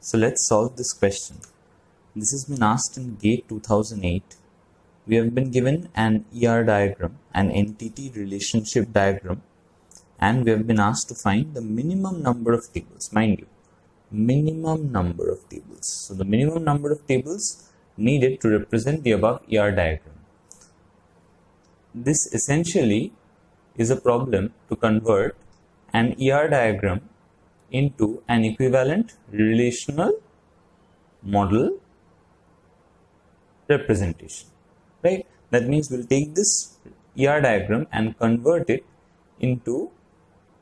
So let's solve this question. This has been asked in GATE 2008. We have been given an ER diagram, an entity relationship diagram, and we have been asked to find the minimum number of tables, mind you, minimum number of tables. So the minimum number of tables needed to represent the above ER diagram. This essentially is a problem to convert an ER diagram into an equivalent relational model representation right? That means we'll take this ER diagram and convert it into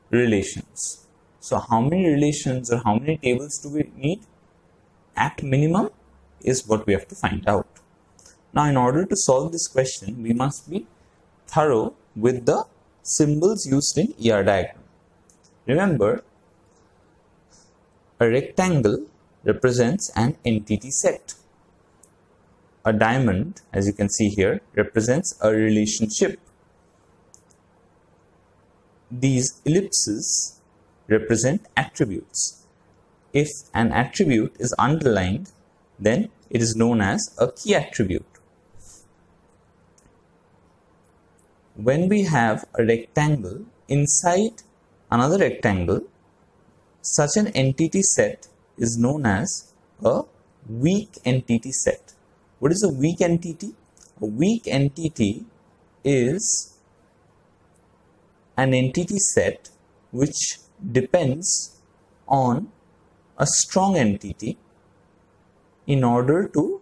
relations. So how many relations or how many tables do we need? At minimum is what we have to find out. Now in order to solve this question we must be thorough with the symbols used in ER diagram. Remember a rectangle represents an entity set. A diamond, as you can see here, represents a relationship. These ellipses represent attributes. If an attribute is underlined, then it is known as a key attribute. When we have a rectangle inside another rectangle, such an entity set is known as a weak entity set. What is a weak entity? A weak entity is an entity set which depends on a strong entity in order to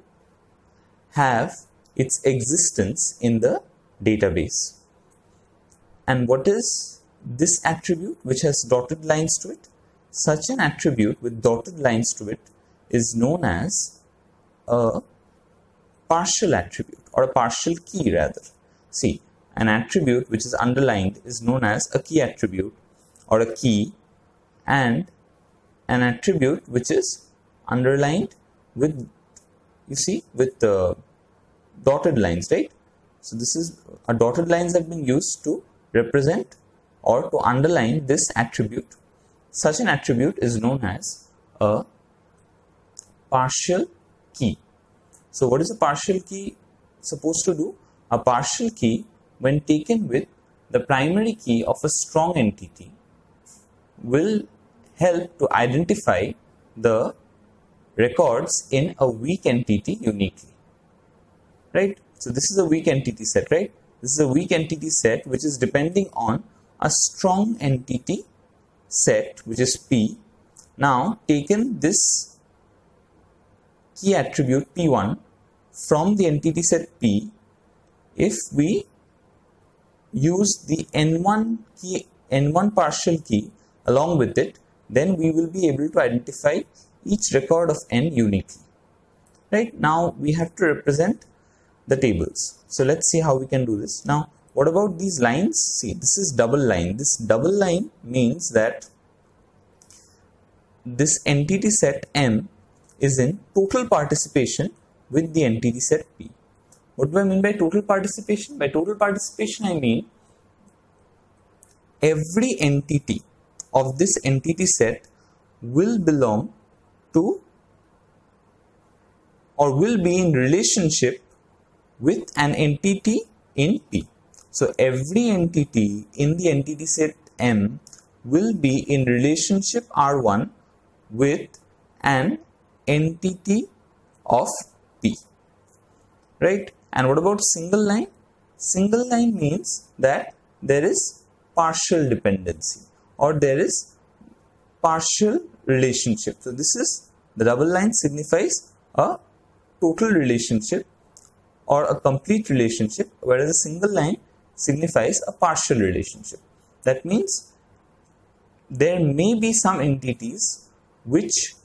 have its existence in the database. And what is this attribute which has dotted lines to it? Such an attribute with dotted lines to it is known as a partial attribute or a partial key rather. See, an attribute which is underlined is known as a key attribute or a key and an attribute which is underlined with you see with the dotted lines right so this is a dotted lines have been used to represent or to underline this attribute such an attribute is known as a partial key. So what is a partial key supposed to do? A partial key when taken with the primary key of a strong entity will help to identify the records in a weak entity uniquely. Right? So this is a weak entity set, right? This is a weak entity set which is depending on a strong entity set which is P. Now taken this key attribute P1 from the entity set P, if we use the N1 key, N1 partial key along with it, then we will be able to identify each record of N uniquely. Right now we have to represent the tables. So let's see how we can do this. Now what about these lines? See, this is double line. This double line means that this entity set M is in total participation with the entity set P. What do I mean by total participation? By total participation, I mean every entity of this entity set will belong to or will be in relationship with an entity in P. So every entity in the entity set M will be in relationship R1 with an entity of P. Right? And what about single line? Single line means that there is partial dependency or there is partial relationship. So this is the double line signifies a total relationship or a complete relationship whereas a single line signifies a partial relationship. That means there may be some entities which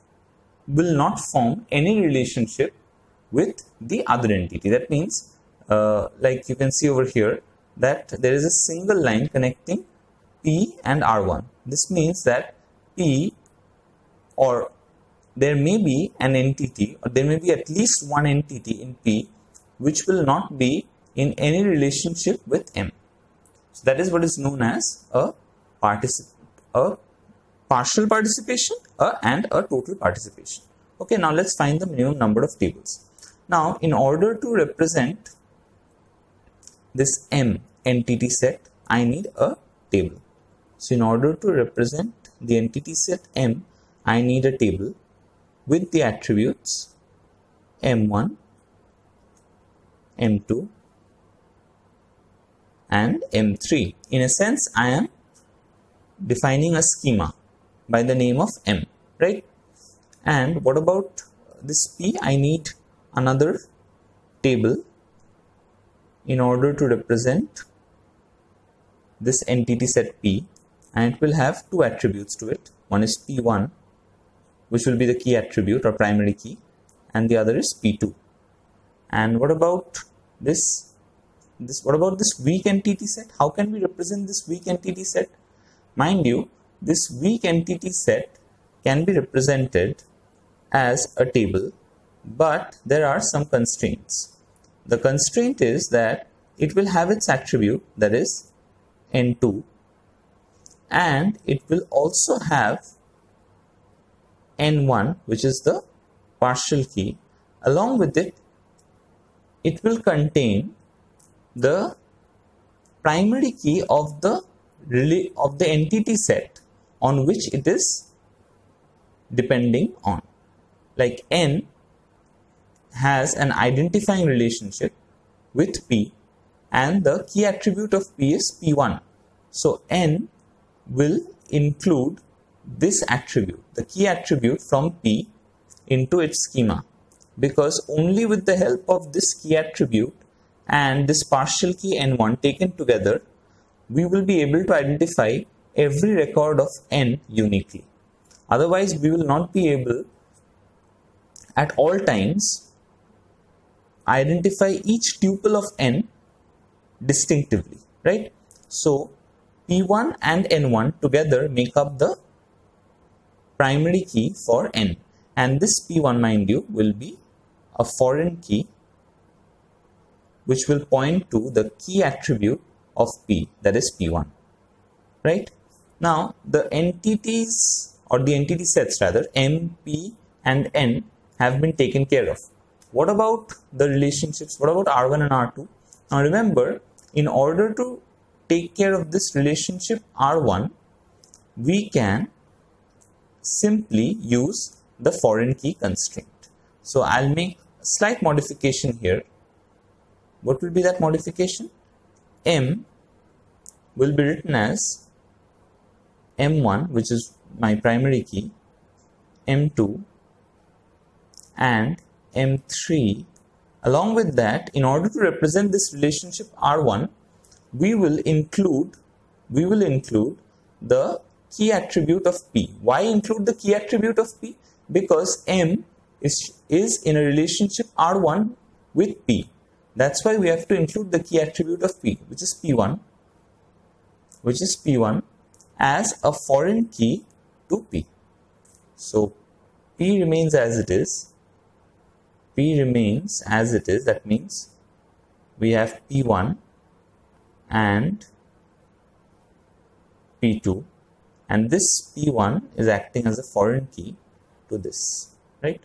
will not form any relationship with the other entity. That means, uh, like you can see over here, that there is a single line connecting P and R1. This means that P or there may be an entity or there may be at least one entity in P which will not be in any relationship with M. So that is what is known as a particip a partial participation uh, and a total participation. Okay, now let's find the minimum number of tables. Now, in order to represent this M entity set, I need a table. So, in order to represent the entity set M, I need a table with the attributes M1, M2, and M3. In a sense, I am defining a schema by the name of M, right? And what about this P? I need another table in order to represent this entity set P and it will have two attributes to it. One is P1 which will be the key attribute or primary key and the other is P2. And what about this? This what about this weak entity set? How can we represent this weak entity set? Mind you, this weak entity set can be represented as a table, but there are some constraints. The constraint is that it will have its attribute that is n2 and it will also have n1 which is the partial key along with it it will contain the primary key of the of the entity set on which it is depending on. Like n has an identifying relationship with p and the key attribute of p is p1 so n will include this attribute the key attribute from p into its schema. Because only with the help of this key attribute and this partial key n1 taken together we will be able to identify every record of n uniquely. Otherwise, we will not be able at all times identify each tuple of n distinctively, right? So, p1 and n1 together make up the primary key for n and this p1 mind you will be a foreign key which will point to the key attribute of P that is P1 right? Now the entities or the entity sets rather M, P and N have been taken care of. What about the relationships? What about R1 and R2 now remember in order to take care of this relationship R1 we can simply use the foreign key constraint. So I'll make a slight modification here what will be that modification? M will be written as m1 which is my primary key m2 and m3 along with that in order to represent this relationship r1 we will include we will include the key attribute of p. Why include the key attribute of p? Because m is is in a relationship r1 with p that's why we have to include the key attribute of P, which is P1, which is P1 as a foreign key to P. So P remains as it is. P remains as it is. That means we have P1 and P2 and this P1 is acting as a foreign key to this, right?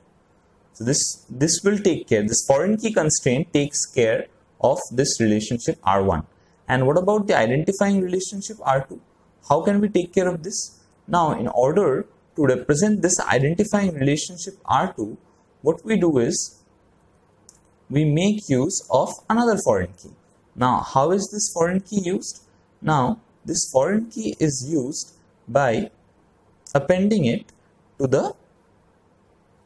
So this, this will take care, this foreign key constraint takes care of this relationship R1. And what about the identifying relationship R2? How can we take care of this? Now, in order to represent this identifying relationship R2, what we do is we make use of another foreign key. Now, how is this foreign key used? Now, this foreign key is used by appending it to the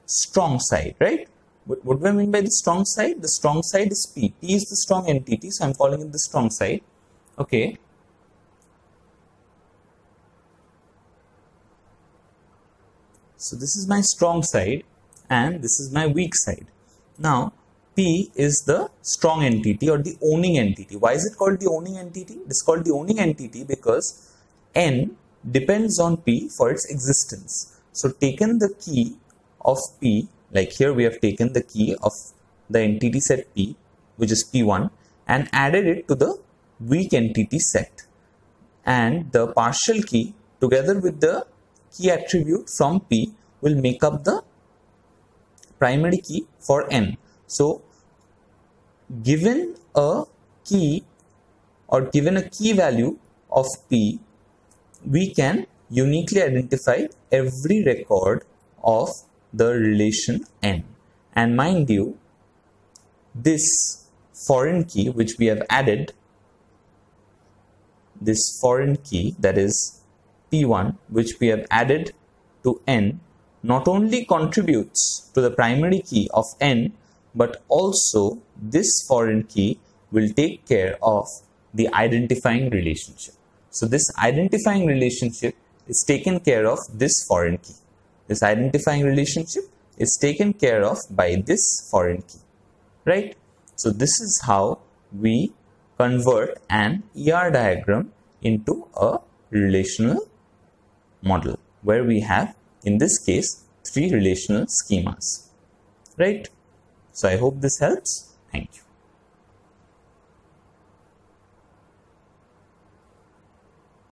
strong side, right? What, what do I mean by the strong side? The strong side is P. P is the strong entity, so I'm calling it the strong side. Okay. So this is my strong side and this is my weak side. Now, P is the strong entity or the owning entity. Why is it called the owning entity? It is called the owning entity because N depends on P for its existence. So taken the key of P, like here we have taken the key of the entity set P, which is P1, and added it to the weak entity set. And the partial key together with the key attribute from P will make up the primary key for n. So given a key or given a key value of p, we can uniquely identify every record of the relation n. And mind you, this foreign key which we have added, this foreign key that is p1 which we have added to n not only contributes to the primary key of n but also this foreign key will take care of the identifying relationship. So this identifying relationship is taken care of this foreign key. This identifying relationship is taken care of by this foreign key, right? So this is how we convert an ER diagram into a relational model where we have, in this case, three relational schemas, right? So I hope this helps. Thank you.